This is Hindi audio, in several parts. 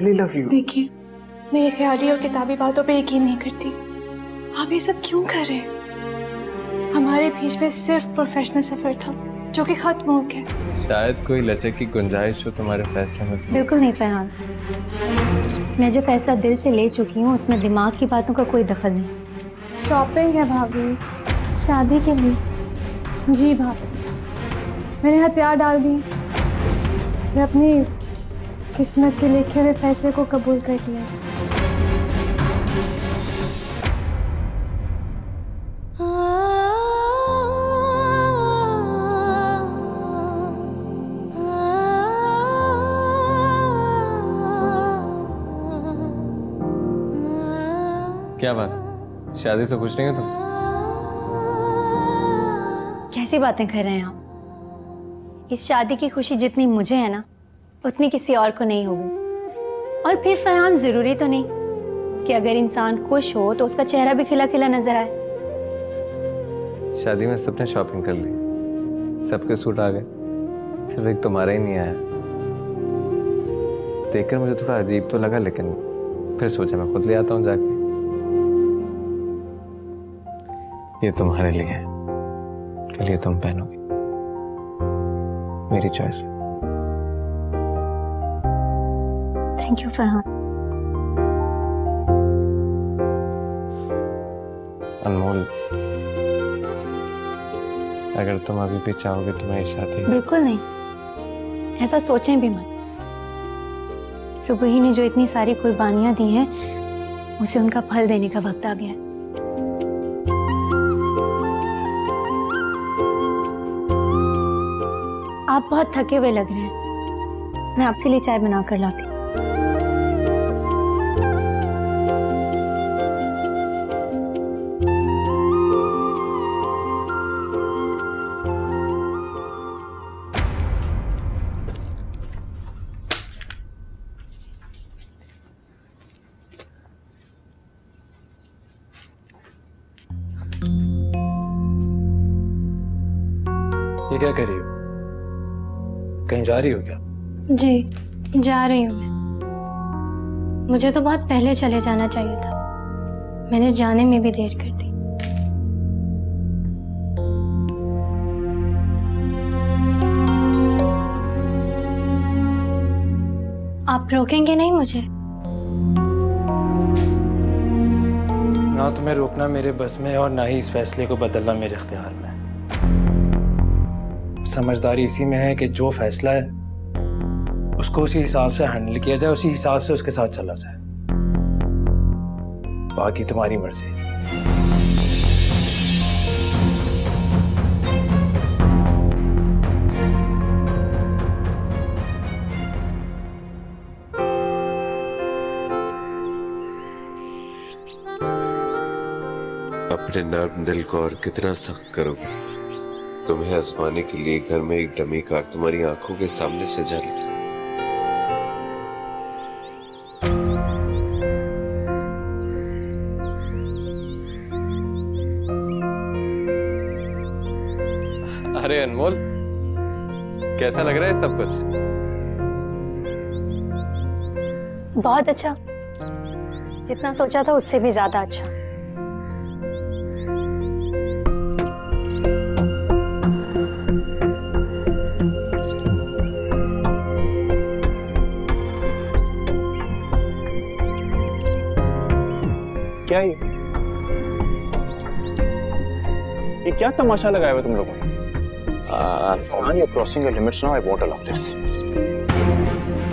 रियली लव यू देखिए मैं ये ख्याली और किताबी बातों पे यकीन नहीं करती। आप ये सब क्यों कर रहे हैं? हमारे बीच में सिर्फ़ प्रोफेशनल सफ़र था जो कि खत्म हो गया। शायद कोई लचक की गुंजाइश हो तुम्हारे फैसले में। बिल्कुल नहीं फरहान। मैं जो फैसला दिल से ले चुकी हूँ उसमें दिमाग की बातों का कोई दखल नहीं। शॉपिंग है भाभी शादी के लिए। जी भाभी। मैंने हथियार डाल दिए। मैं अपनी किस्मत के लिखे हुए फैसले को कबूल कर लिया। क्या बात है? शादी से खुश नहीं हो तुम कैसी बातें कर रहे हैं आप? इस शादी की खुशी जितनी मुझे है ना उतनी किसी और को नहीं होगी। और फिर फरहान ज़रूरी तो नहीं कि अगर इंसान खुश हो तो उसका चेहरा भी खिला खिला नज़र आए। शादी में सबने शॉपिंग कर ली। सबके सूट आ गए। सिर्फ़ एक तुम्हारा ही नहीं आया। देखकर मुझे थोड़ा अजीब तो लगा, लेकिन फिर सोचा मैं खुद ले आता हूँ जाके। ये तुम्हारे लिए है। चलिए तुम पहनोगे। मेरी choice thank you Farhan Anmol अगर तुम अभी भी चाहोगे तो मैं ये शादी बिल्कुल नहीं। ऐसा सोचें भी मत। सुबह ही ने जो इतनी सारी कुर्बानियाँ दी हैं उसे उनका फल देने का वक्त आ गया है। आप बहुत थके हुए लग रहे हैं। मैं आपके लिए चाय बना कर लाती रही हो क्या? जी जा रही हूँ मैं। मुझे तो बहुत पहले चले जाना चाहिए था। मैंने जाने में भी देर कर दी। आप रोकेंगे नहीं मुझे? ना तुम्हें रोकना मेरे बस में और ना ही इस फैसले को बदलना मेरे इख्तियार में। समझदारी इसी में है कि जो फैसला है, उसको उसी हिसाब से हैंडल किया जाए, उसी हिसाब से उसके साथ चला जाए। बाकी तुम्हारी मर्ज़ी। अपने नर्म दिल को और कितना सख्त करोगे? तुम्हें आजमाने के लिए घर में एक डमी कार तुम्हारी आँखों के सामने सजा ली अरे अनमोल कैसा लग रहा है सब कुछ? बहुत अच्छा। जितना सोचा था उससे भी ज़्यादा अच्छा। क्या ये? ये क्या तमाशा लगाया हुआ तुम लोगों ने? Azaan you crossing your limits now I want to love this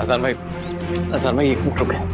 Azaan भाई अजान भाई ये क्यों है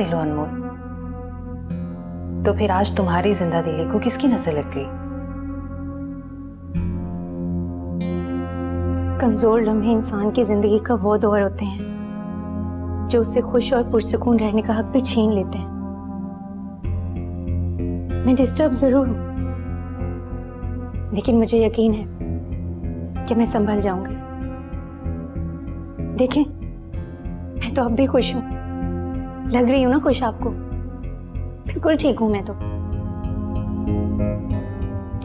दिल अनमोल। तो फिर आज तुम्हारी ज़िंदा दिली को किसकी नज़र लग गई? कमज़ोर लम्हे इंसान की ज़िंदगी का वो दौर होते हैं, जो उसे खुश और पुरसकून रहने का हक भी छीन लेते हैं। मैं डिस्टर्ब ज़रूर हूँ, लेकिन मुझे यकीन है कि मैं संभल जाऊँगी। देखें, मैं तो अब भी खुश हूँ। लग रही हूँ ना खुश आपको। बिल्कुल ठीक हूँ मैं तो।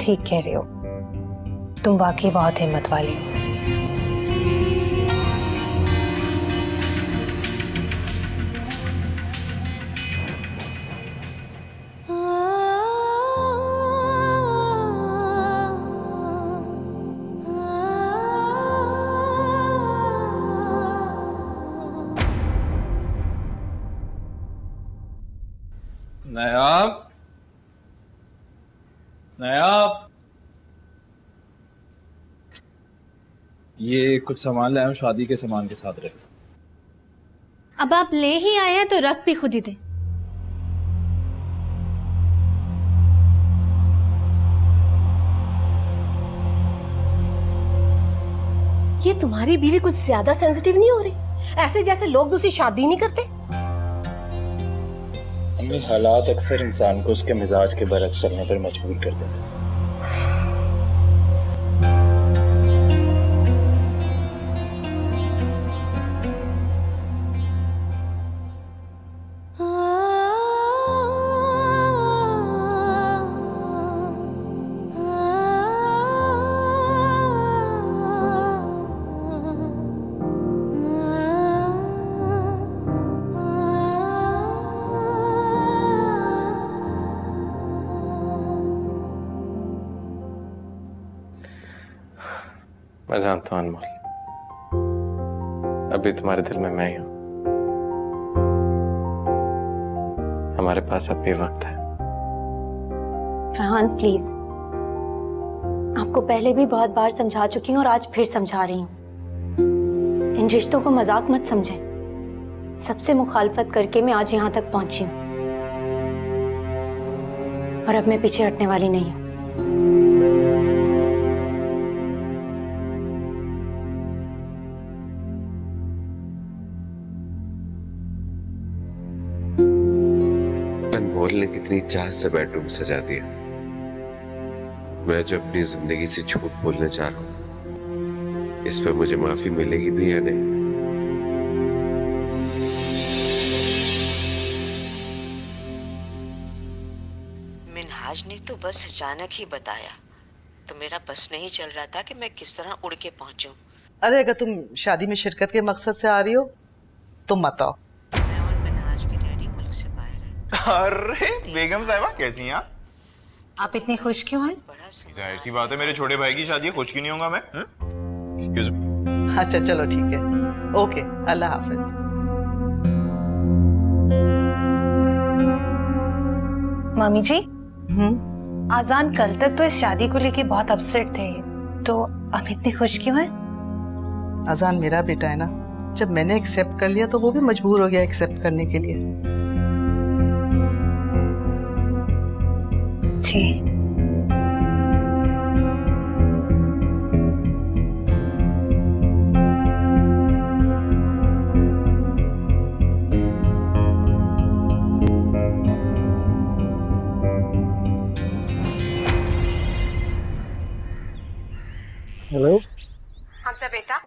ठीक कह रही हो। तुम वाकई बहुत हिम्मत वाली हो। कुछ सामान लाया हूँ शादी के सामान के साथ रख। अब आप ले ही आए हैं तो रख भी खुद ही दे। ये तुम्हारी बीवी कुछ ज़्यादा सेंसिटिव नहीं हो रही? ऐसे जैसे लोग दूसरी शादी नहीं करते। अम्मी हालात अक्सर इंसान को उसके मिजाज के बरक्स चलने पर मजबूर कर देते हैं। मैं जानता हूँ अनमोल। अभी तुम्हारे दिल में मैं ही हूँ। हमारे पास अब भी वक्त है। फरहान प्लीज़ आपको पहले भी बहुत बार समझा चुकी हूँ और आज फिर समझा रही हूँ। इन रिश्तों को मज़ाक मत समझें। सबसे मुखालफत करके मैं आज यहाँ तक पहुँची हूँ। और अब मैं पीछे हटने वाली नहीं हूँ। कितनी चाह से बेडरूम सजा दिया। मैं जो अपनी ज़िंदगी से झूठ बोलना चाह रहा हूँ इस पे मुझे माफ़ी मिलेगी भी या नहीं? मिनहाज ने तो बस अचानक ही बताया। तो मेरा बस नहीं चल रहा था कि मैं किस तरह उड़ के पहुंचूं। अरे अगर तुम शादी में शिरकत के मकसद से आ रही हो तो मत आओ। अरे बेगम साहिबा कैसी हैं आप? इतने खुश क्यों हैं? बड़ा ज़ाहिर सी बात है मेरे छोटे भाई की शादी है खुश क्यों नहीं होगा मैं? एक्सक्यूज अच्छा चलो ठीक है। ओके अल्लाह हाफिज। मम्मी जी हम्म? आजान कल तक तो इस शादी को लेके बहुत अपसेट थे। तो अब इतनी खुश क्यों हैं? अजान मेरा बेटा है ना। जब मैंने एक्सेप्ट कर लिया तो वो भी मजबूर हो गया एक्सेप्ट करने के लिए। जी। हेलो। हमसे बेटा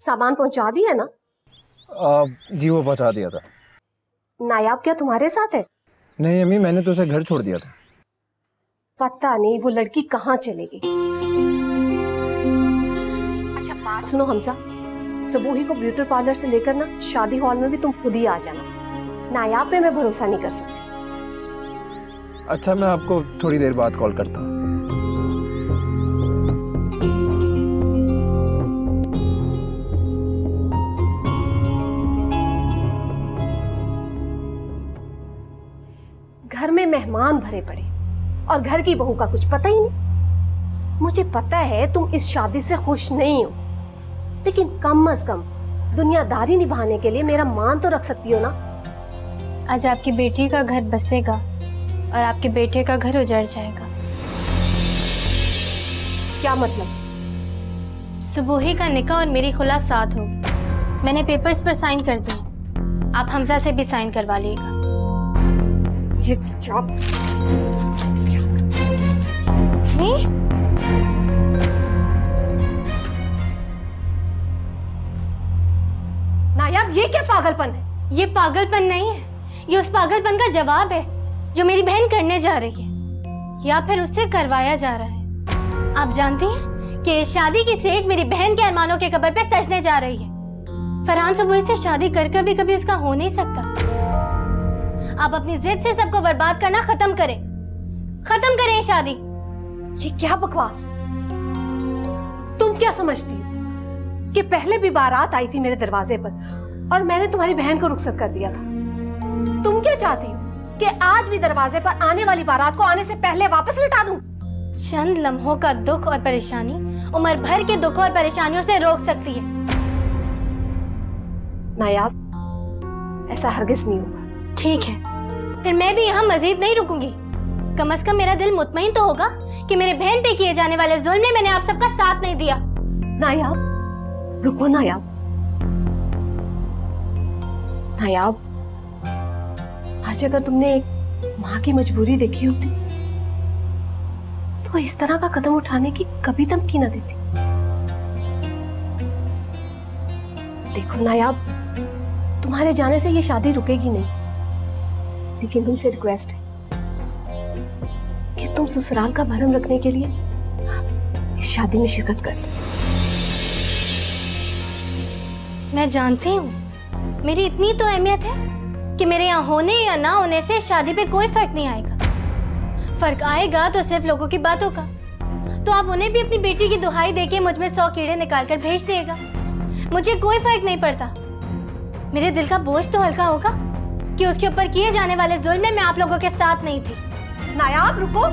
सामान पहुँचा दिया ना? आ, जी वो पहुँचा दिया था। नायाब क्या तुम्हारे साथ है? नहीं अम्मी मैंने तो उसे घर छोड़ दिया था। पता नहीं वो लड़की कहाँ चलेगी। अच्छा बात सुनो हमसा। सुबह ही को ब्यूटी पार्लर से लेकर ना शादी हॉल में भी तुम खुद ही आ जाना। नायाब पे मैं भरोसा नहीं कर सकती। अच्छा मैं आपको थोड़ी देर बाद कॉल करता हूँ। घर में मेहमान भरे पड़े। और घर की बहू का कुछ पता ही नहीं। मुझे पता है तुम इस शादी से खुश नहीं हो। लेकिन कम अज कम दुनियादारी निभाने के लिए मेरा मान तो रख सकती हो ना? आज आपकी बेटी का घर बसेगा और आपके बेटे का घर उजड़ जाएगा। क्या मतलब? सुबोही का निकाह और मेरी खुला साथ होगी। मैंने पेपर्स पर साइन कर दी। आप हमजा से भी साइन करवा लीजिएगा। ये क्या नहीं नायाब ये क्या पागलपन है? ये पागलपन नहीं है। ये उस पागलपन का जवाब है जो मेरी बहन करने जा रही है या फिर उससे करवाया जा रहा है। आप जानती हैं कि शादी की सेज मेरी बहन के अरमानों के कबर पे सजने जा रही है। फरहान सुबह से शादी कर कर भी कभी उसका हो नहीं सकता। आप अपनी जिद से सबको बर्बाद करना खत्म करें। खत्म करें शादी। ये क्या बकवास? तुम क्या समझती हो कि पहले भी बारात आई थी मेरे दरवाजे पर और मैंने तुम्हारी बहन को रुखसत कर दिया था? तुम क्या चाहती हो कि आज भी दरवाजे पर आने वाली बारात को आने से पहले वापस लौटा दूँ? चंद लम्हों का दुख और परेशानी उम्र भर के दुख और परेशानियों से रोक सकती है। नायाब ऐसा हरगिज नहीं होगा। ठीक है फिर मैं भी यहाँ मजीद नहीं रुकूँगी। कम अज कम मेरा दिल मुतमईन तो होगा कि मेरे बहन पे किए जाने वाले जुल्म में मैंने आप सबका साथ नहीं दिया। नायाब, रुको नायाब। नायाब, आज अगर तुमने एक माँ की मजबूरी देखी होती तो इस तरह का कदम उठाने की कभी धमकी ना देती। देखो नायाब, तुम्हारे जाने से ये शादी रुकेगी नहीं, लेकिन तुमसे रिक्वेस्ट है। तुम ससुराल का भरम रखने के लिए इस शादी में शिरकत कर। मैं जानती हूँ। मेरी इतनी तो अहमियत है कि मेरे यहाँ होने या ना होने से शादी पे कोई फ़र्क नहीं आएगा। फ़र्क आएगा तो सिर्फ़ लोगों की बातों का। तो आप उन्हें भी अपनी बेटी की दुहाई देके मुझमें सौ कीड़े निकाल कर भेज देगा। मुझे कोई फ़र्क नहीं पड़ता। मेरे दिल का बोझ तो हल्का होगा कि उसके ऊपर किए जाने वाले जुल्म में मैं आप लोगों के साथ नहीं थी। नायाब रुको।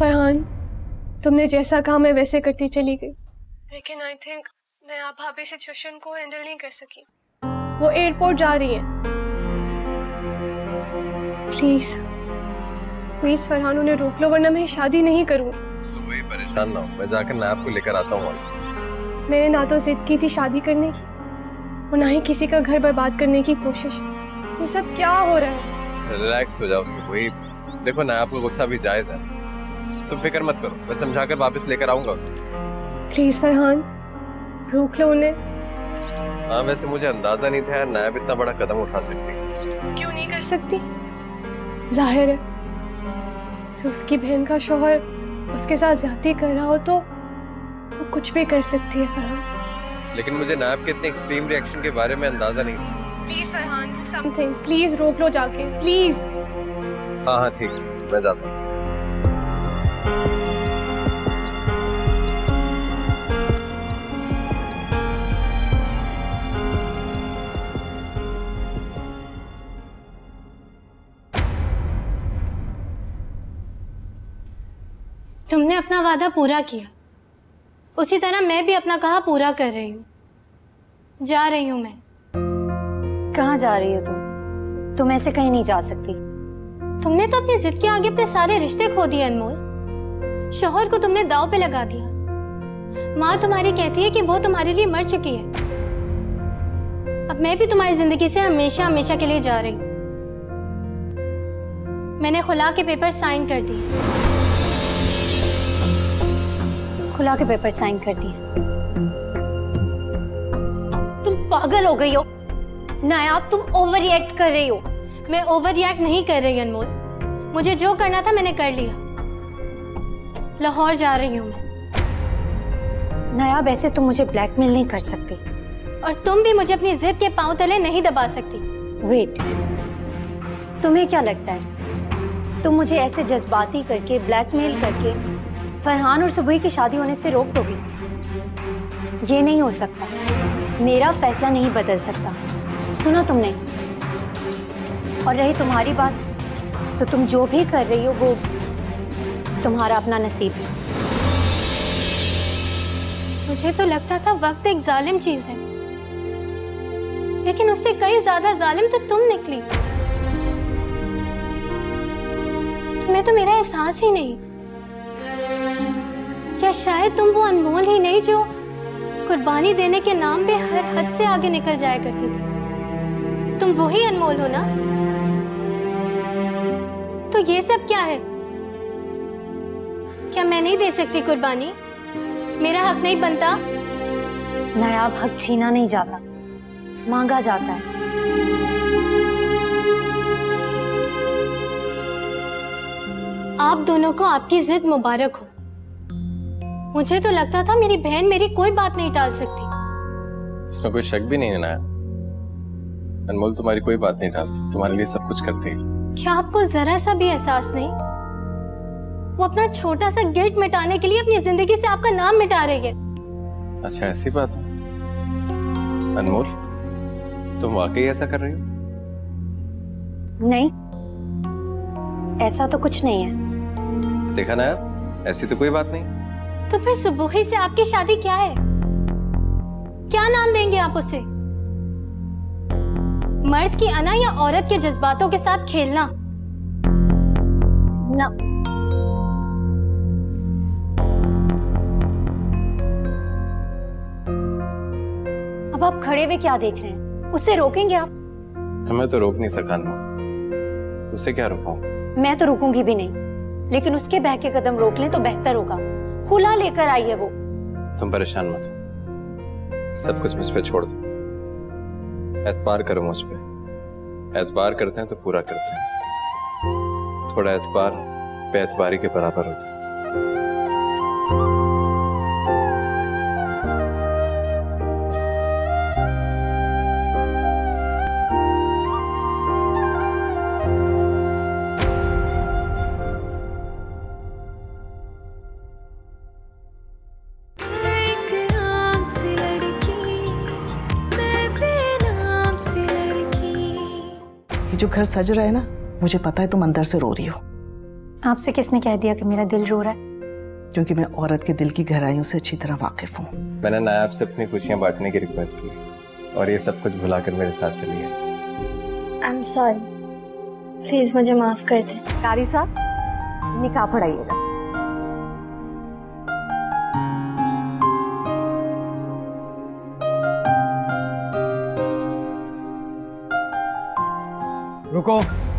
फरहान, तुमने जैसा कहा मैं वैसे करती चली गई। लेकिन आई थिंक आप भाभी सिचुएशन को हैंडल नहीं कर सकी। वो एयरपोर्ट जा रही है। प्लीज़ प्लीज़ फरहान उन्हें रोक लो वरना मैं शादी नहीं करूँगी। सुबह परेशान ना हो। मैं जाकर नायब को लेकर आता हूँ वापस। मैंने ना तो जिद की थी शादी करने की और ना ही किसी का घर बर्बाद करने की कोशिश। ये सब क्या हो रहा है? रिलैक्स हो जाओ सुबह देखो नायब का गुस्सा भी जायज़ है। तुम फ़िक्र मत करो मैं समझाकर वापस लेकर आऊँगा उसे। प्लीज़ फरहान रोक लो उन्हें। हाँ वैसे मुझे अंदाज़ा नहीं था यार नायब इतना बड़ा कदम उठा सकती। क्यों नहीं कर सकती? ज़ाहिर है तो उसकी बहन का शोहर उसके साथ ज़्यादा कर रहा हो तो वो कुछ भी कर सकती है फरहान। लेकिन मुझे नायब के इतने एक्सट्रीम रिएक्शन के बारे में अंदाज़ा नहीं था। Please Farhan do something please रोक लो जाके प्लीज़ हाँ हाँ ठीक मैं जाता हूँ। तुमने अपना वादा पूरा किया। उसी तरह मैं भी अपना कहा पूरा कर रही हूँ। जा रही हूँ मैं। कहाँ जा रही हो तुम? तुम ऐसे कहीं नहीं जा सकती। तुमने तो अपनी जिद के आगे अपने सारे रिश्ते खो दिए अनमोल। शोहर को तुमने दाव पे लगा दिया। माँ तुम्हारी कहती है कि वो तुम्हारे लिए मर चुकी है। अब मैं भी तुम्हारी ज़िंदगी से हमेशा हमेशा के लिए जा रही हूँ। मैंने खुला के पेपर साइन कर दिए। खुला के पेपर साइन कर दिए तुम पागल हो गई हो। नायाब तुम ओवर रिएक्ट कर रही हो। मैं ओवर रिएक्ट नहीं कर रही अनमोल। मुझे जो करना था मैंने कर लिया। लाहौर जा रही हूँ मैं। नायाब ऐसे तुम मुझे ब्लैकमेल नहीं कर सकती। और तुम भी मुझे अपनी जिद के पाँव तले नहीं दबा सकती। वेट तुम्हें क्या लगता है? तुम मुझे ऐसे जज्बाती करके ब्लैकमेल करके फरहान और सुबह की शादी होने से रोक दोगी। ये नहीं हो सकता। मेरा फैसला नहीं बदल सकता। सुना तुमने? और रही तुम्हारी बात तो तुम जो भी कर रही हो, वो तुम्हारा अपना नसीब है। मुझे तो लगता था वक्त एक जालिम चीज़ है। लेकिन उससे कई ज़्यादा जालिम तो तुम निकली। तुम्हें तो मेरा एहसास ही नहीं। या शायद तुम वो अनमोल ही नहीं जो कुर्बानी देने के नाम पे हर हद से आगे निकल जाया करती थी? तुम वही अनमोल हो ना? तो ये सब क्या है? क्या मैं नहीं दे सकती कुर्बानी? मेरा हक नहीं बनता? नायाब हक छीना नहीं जाता। मांगा जाता है। आप दोनों को आपकी जिद मुबारक हो। मुझे तो लगता था मेरी बहन मेरी कोई बात नहीं टाल सकती। इसमें कोई शक भी नहीं है ना? अनमोल तुम्हारी कोई बात नहीं टालती। तुम्हारे लिए सब कुछ करती है। क्या आपको जरा सा भी एहसास नहीं? वो अपना छोटा सा गिल्ट मिटाने के लिए अपनी ज़िंदगी से आपका नाम मिटा रही है। अच्छा ऐसी बात है। अनमोल तुम वाकई ऐसा कर रही हो? नहीं। ऐसा तो कुछ नहीं है। देखा ना ऐसी तो कोई बात नहीं। तो फिर सुबह ही से आपकी शादी क्या है? क्या नाम देंगे आप उसे? मर्द की अना या औरत के जज्बातों के साथ खेलना? ना। अब आप खड़े हुए क्या देख रहे हैं? उसे रोकेंगे आप? तुम्हें तो रोक नहीं सका उसे क्या रोकूं? मैं तो रुकूँगी भी नहीं। लेकिन उसके बह के कदम रोक लें तो बेहतर होगा। खुला लेकर आई है वो। तुम परेशान मत हो। सब कुछ मुझ पर छोड़ दो। एतबार करो मुझ पे। एतबार करते हैं तो पूरा करते हैं। थोड़ा एतबार बेतबारी के बराबर होता है। जो घर सज रहा है ना मुझे पता है तुम अंदर से रो रही हो। आपसे किसने कह दिया कि मेरा दिल रो रहा है? क्योंकि मैं औरत के दिल की गहराइयों से अच्छी तरह वाकिफ हूँ। मैंने नायाब से अपनी खुशियाँ बांटने की रिक्वेस्ट की और ये सब कुछ भुलाकर मेरे साथ चली गई। आई एम सॉरी प्लीज़ मुझे माफ़ कर दे। कारी साहब निकाह पढ़ाइएगा। रुको।